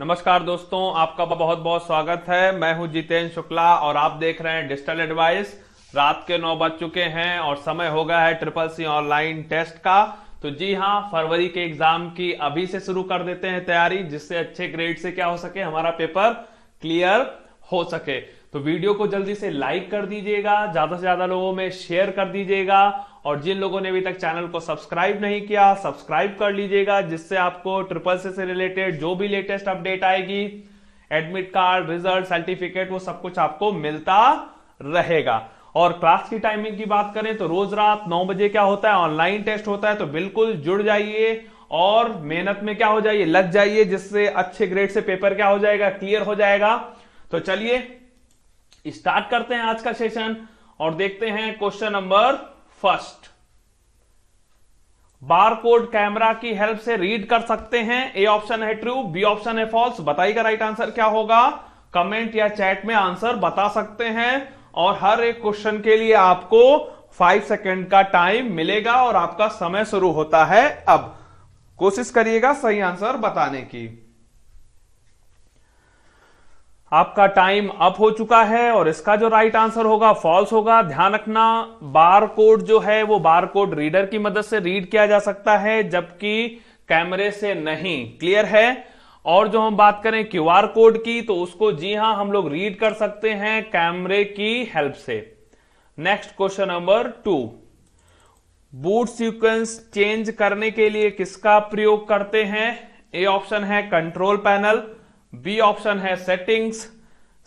नमस्कार दोस्तों, आपका बहुत बहुत स्वागत है। मैं हूँ जितेंद्र शुक्ला और आप देख रहे हैं डिजिटल एडवाइस। रात के नौ बज चुके हैं और समय हो गया है ट्रिपल सी ऑनलाइन टेस्ट का। तो जी हाँ फरवरी के एग्ज़ाम की अभी से शुरू कर देते हैं तैयारी, जिससे अच्छे ग्रेड से क्या हो सके, हमारा पेपर क्लियर हो सके। तो वीडियो को जल्दी से लाइक कर दीजिएगा, ज़्यादा से ज़्यादा लोगों में शेयर कर दीजिएगा, और जिन लोगों ने अभी तक चैनल को सब्सक्राइब नहीं किया सब्सक्राइब कर लीजिएगा, जिससे आपको ट्रिपल सी से रिलेटेड जो भी लेटेस्ट अपडेट आएगी एडमिट कार्ड रिज़ल्ट सर्टिफिकेट वो सब कुछ आपको मिलता रहेगा। और क्लास की टाइमिंग की बात करें तो रोज रात नौ बजे क्या होता है? ऑनलाइन टेस्ट होता है तो बिल्कुल जुड़ जाइए और मेहनत में क्या हो जाइए? लग जाइए, जिससे अच्छे ग्रेड से पेपर क्या हो जाएगा? क्लियर हो जाएगा। तो चलिए स्टार्ट करते हैं आज का सेशन और देखते हैं question number first. Bar code camera की हेल्प से रीड कर सकते हैं। ए ऑप्शन है ट्रू, बी ऑप्शन है फॉल्स। बताइएगा राइट आंसर क्या होगा? कमेंट या चैट में आंसर बता सकते हैं और हर एक क्वेश्चन के लिए आपको फाइव सेकेंड का टाइम मिलेगा और आपका समय शुरू होता है अब। कोशिश करिएगा सही आंसर बताने की। आपका टाइम अप हो चुका है और इसका जो राइट आंसर होगा, फॉल्स होगा। ध्यान रखना बार कोड जो है, वो बार कोड रीडर की मदद से रीड किया जा सकता है, जबकि कैमरे से नहीं। क्लियर है? और जो हम बात करें क्यू आर कोड की तो उसको जी हाँ, हम लोग रीड कर सकते हैं कैमरे की हेल्प से। Next question number two. Boot sequence change करने के लिए किसका प्रयोग करते हैं? ए ऑप्शन है कंट्रोल पैनल। बी ऑप्शन है सेटिंग्स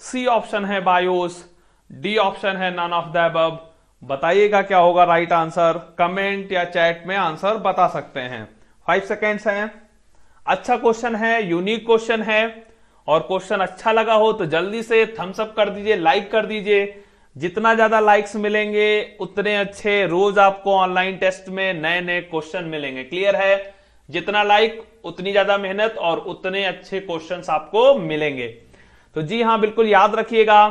सी ऑप्शन है बायोस डी ऑप्शन है नन ऑफ़ द अब बताइएगा क्या होगा राइट आंसर कमेंट या चैट में आंसर बता सकते हैं। फाइव सेकेंड्स हैं। अच्छा क्वेश्चन है यूनिक क्वेश्चन है। और क्वेश्चन अच्छा लगा हो तो जल्दी से थम्स अप कर दीजिए लाइक कर दीजिए। जितना ज़्यादा लाइक्स मिलेंगे, उतने अच्छे रोज आपको ऑनलाइन टेस्ट में नए नए क्वेश्चन मिलेंगे। क्लियर है? जितना लाइक उतनी ज़्यादा मेहनत और उतने अच्छे क्वेश्चन आपको मिलेंगे। तो जी हाँ, बिल्कुल याद रखिएगा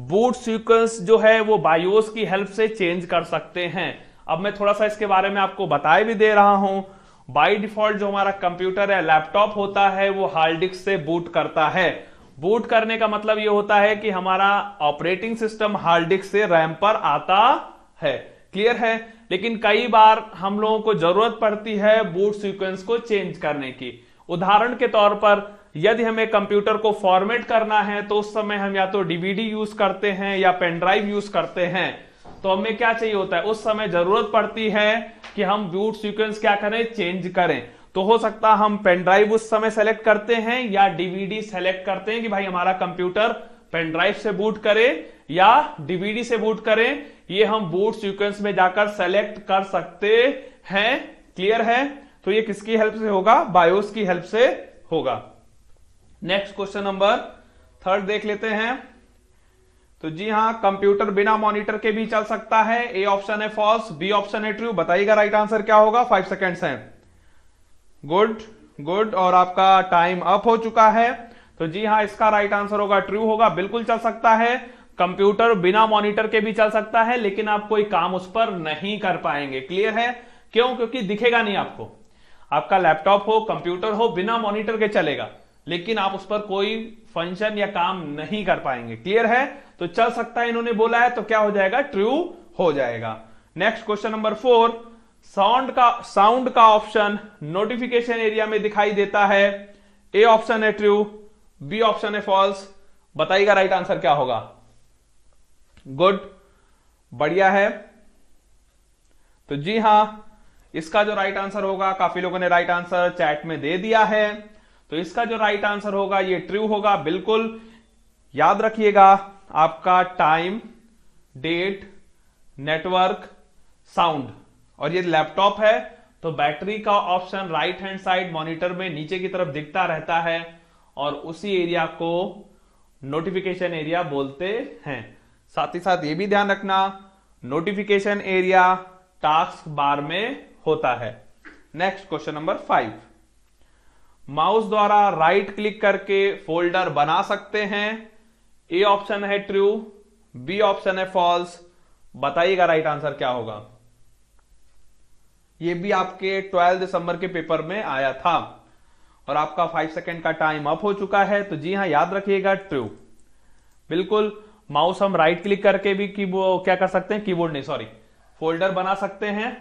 बूट सीक्वेंस जो है वो बायोस की हेल्प से चेंज कर सकते हैं। अब मैं थोड़ा सा इसके बारे में आपको बताए भी दे रहा हूँ। बाय डिफ़ॉल्ट जो हमारा कंप्यूटर है लैपटॉप होता है, वो हार्ड डिस्क से बूट करता है। बूट करने का मतलब ये होता है कि हमारा ऑपरेटिंग सिस्टम हार्ड डिस्क से रैम पर आता है। क्लियर है? लेकिन कई बार हम लोगों को ज़रूरत पड़ती है बूट सीक्वेंस को चेंज करने की। उदाहरण के तौर पर, यदि हमें कंप्यूटर को फॉर्मेट करना है तो उस समय हम या तो डीवीडी यूज़ करते हैं या पेनड्राइव यूज़ करते हैं। तो हमें क्या चाहिए होता है? उस समय ज़रूरत पड़ती है कि हम बूट सीक्वेंस क्या करें? चेंज करें। तो हो सकता हम पेनड्राइव उस समय सेलेक्ट करते हैं या डीवीडी सेलेक्ट करते हैं कि भाई हमारा कंप्यूटर पेनड्राइव से बूट करे। या डीवीडी से बूट करें, ये हम बूट सीक्वेंस में जाकर सेलेक्ट कर सकते हैं। क्लियर है? तो ये किसकी हेल्प से होगा? बायोस की हेल्प से होगा। नेक्स्ट क्वेश्चन नंबर थर्ड देख लेते हैं। तो जी हाँ कंप्यूटर बिना मॉनिटर के भी चल सकता है। ए ऑप्शन है फॉल्स बी ऑप्शन है ट्रू बताइएगा राइट आंसर क्या होगा? फाइव सेकेंड्स हैं। गुड गुड और आपका टाइम अप हो चुका है। तो जी हाँ, इसका राइट आंसर होगा ट्रू होगा। बिल्कुल चल सकता है। कंप्यूटर बिना मॉनिटर के भी चल सकता है, लेकिन आप कोई काम उस पर नहीं कर पाएँगे। क्लियर है? क्यों? क्योंकि दिखेगा नहीं आपको। आपका लैपटॉप हो, कंप्यूटर हो, बिना मॉनिटर के चलेगा, लेकिन आप उस पर कोई फ़ंक्शन या काम नहीं कर पाएँगे। क्लियर है? तो चल सकता है, इन्होंने बोला है तो क्या हो जाएगा? ट्रू हो जाएगा। Next question number four sound का साउंड का ऑप्शन नोटिफिकेशन एरिया में दिखाई देता है। ए ऑप्शन है ट्रू बी ऑप्शन है फॉल्स बताइएगा राइट आंसर क्या होगा? गुड, बढ़िया है। तो जी हाँ, इसका जो राइट आंसर होगा, काफ़ी लोगों ने राइट आंसर चैट में दे दिया है। तो इसका जो राइट आंसर होगा, ये ट्रू होगा, बिल्कुल। याद रखिएगा, आपका टाइम डेट नेटवर्क साउंड और ये लैपटॉप है तो बैटरी का option right hand side monitor में नीचे की तरफ़ दिखता रहता है। और उसी एरिया को नोटिफिकेशन एरिया बोलते हैं। साथ ही साथ ये भी ध्यान रखना नोटिफिकेशन एरिया टास्क बार में होता है। Next question number five mouse द्वारा राइट क्लिक करके फोल्डर बना सकते हैं। ए ऑप्शन है ट्रू बी ऑप्शन है फॉल्स बताइएगा राइट आंसर क्या होगा? यह भी आपके 12 दिसंबर के पेपर में आया था। और आपका फाइव सेकेंड का टाइम अप हो चुका है तो जी हाँ याद रखिएगा ट्रू बिल्कुल माउस हम राइट क्लिक करके भी की क्या कर सकते हैं? कीबोर्ड नहीं सॉरी फोल्डर बना सकते हैं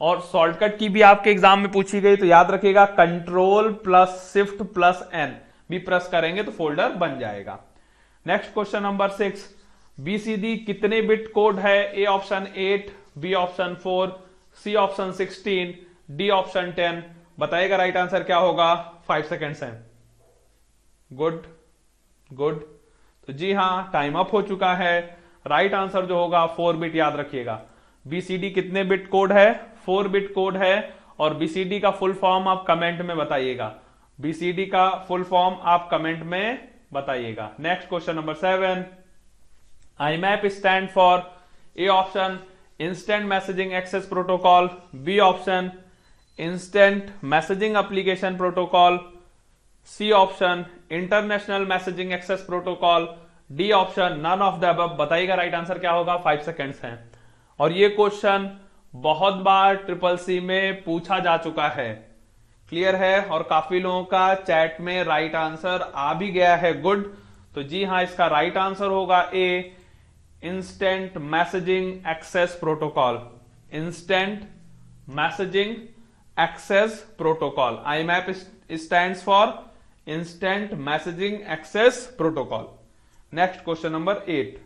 और शॉर्टकट की भी आपके एग्ज़ाम में पूछी गई तो याद रखिएगा control plus shift plus N भी प्रेस करेंगे तो फोल्डर बन जाएगा. Next question number six BCD कितने बिट कोड है? A option eight B option four C option sixteen D option ten बताइएगा राइट आंसर क्या होगा? फाइव सेकेंड्स है. गुड गुड तो जी हाँ टाइम अप हो चुका है। राइट आंसर जो होगा फोर बिट याद रखिएगा। बीसीडी कितने बिट कोड है? फोर बिट कोड है और बीसीडी का फुल फॉर्म आप कमेंट में बताइएगा। बीसीडी का फुल फॉर्म आप कमेंट में बताइएगा। Next question number seven IMAP stand for A option instant messaging access protocol B option instant messaging application protocol C option international messaging access protocol D option none of the बताइएगा right answer क्या होगा? Five seconds है। और ये question बहुत बार triple C में पूछा जा चुका है। क्लियर है? और काफ़ी लोगों का चैट में राइट आंसर आ भी गया है। गुड तो जी हाँ, इसका राइट आंसर होगा A instant messaging access protocol instant messaging access protocol IMAP stand for instant messaging access protocol next question number eight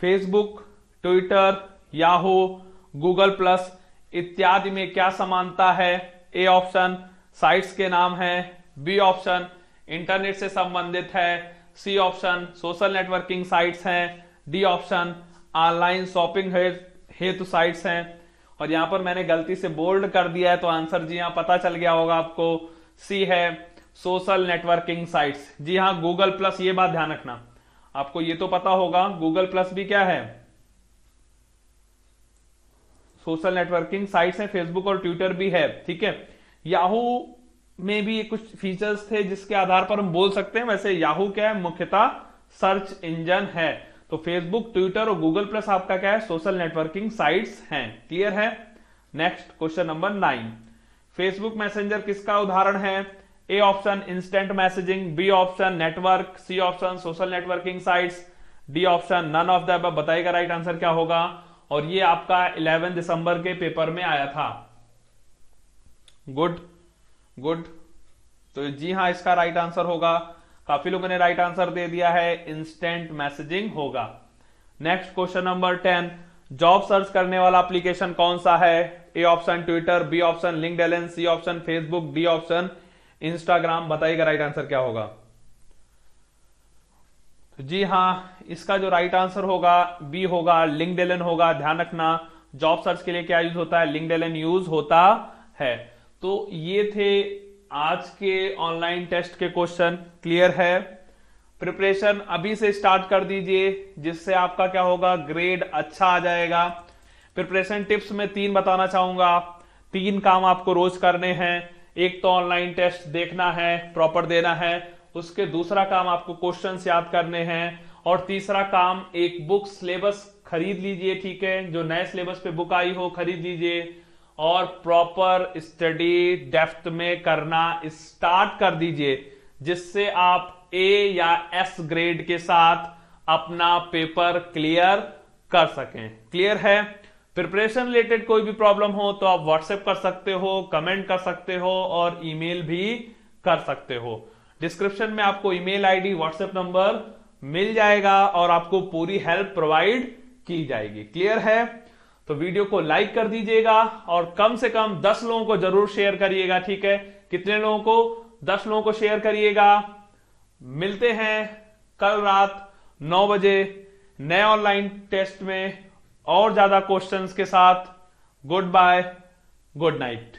Facebook Twitter Yahoo Google plus इत्यादि में क्या समानता है? ए ऑप्शन साइट्स के नाम है। बी ऑप्शन इंटरनेट से संबंधित है। C option social networking sites हैं। डी ऑप्शन ऑनलाइन शॉपिंग हेतु साइट्स हैं। और यहाँ पर मैंने गलती से बोल्ड कर दिया है तो आंसर जी हाँ पता चल गया होगा आपको। सी है सोशल नेटवर्किंग साइट्स जी हाँ गूगल प्लस ये बात ध्यान रखना। आपको ये तो पता होगा गूगल प्लस भी क्या है? सोशल नेटवर्किंग साइट्स हैं फेसबुक और ट्विटर भी है, ठीक है? याहू में भी कुछ फीचर्स थे जिसके आधार पर हम बोल सकते हैं। वैसे याहू क्या है? मुख्यतः सर्च इंजन है। तो फेसबुक ट्विटर और गूगल प्लस आपका क्या है? सोशल नेटवर्किंग साइट्स हैं। क्लियर है? Next question number nine Facebook Messenger किसका उदाहरण है? A option instant messaging B option network C option social networking sites D option none of the बताएगा राइट आंसर क्या होगा? और ये आपका 11 दिसंबर के पेपर में आया था। गुड गुड तो जी हाँ, इसका राइट आंसर होगा। काफ़ी लोगों ने राइट आंसर दे दिया है इंस्टेंट मैसेजिंग होगा। Next question number ten job search करने वाला एप्लीकेशन कौन सा है? A option Twitter B option link C option Facebook D option Instagram बताइएगा राइट आंसर क्या होगा? तो जी हाँ, इसका जो राइट आंसर होगा बी होगा लिंक होगा। ध्यान रखना जॉब सर्च के लिए क्या यूज़ होता है? लिंक यूज़ होता है। तो ये थे आज के ऑनलाइन टेस्ट के क्वेश्चन क्लियर है। प्रिपरेशन अभी से स्टार्ट कर दीजिए, जिससे आपका क्या होगा ग्रेड अच्छा आ जाएगा। प्रिपरेशन टिप्स में तीन बताना चाहूँगा। तीन काम आपको रोज करने हैं। एक तो ऑनलाइन टेस्ट देखना है प्रॉपर देना है। उसके दूसरा काम आपको क्वेश्चंस याद करने हैं। और तीसरा काम, एक बुक सिलेबस खरीद लीजिए, ठीक है? जो नए सिलेबस पे बुक आई हो, खरीद लीजिए। और प्रॉपर स्टडी डेफ्थ में करना स्टार्ट कर दीजिए, जिससे आप ए या एस ग्रेड के साथ अपना पेपर क्लियर कर सकें। क्लियर है? प्रिपरेशन रिलेटेड कोई भी प्रॉब्लम हो तो आप व्हाट्सएप कर सकते हो कमेंट कर सकते हो और ईमेल भी कर सकते हो। डिस्क्रिप्शन में आपको ईमेल आईडी व्हाट्सएप नंबर मिल जाएगा और आपको पूरी हेल्प प्रोवाइड की जाएगी। क्लियर है? तो वीडियो को लाइक कर दीजिएगा और कम से कम दस लोगों को ज़रूर शेयर करिएगा, ठीक है? कितने लोगों को? दस लोगों को शेयर करिएगा। मिलते हैं कल रात नौ बजे नए ऑनलाइन टेस्ट में और ज़्यादा क्वेश्चंस के साथ। Good bye good night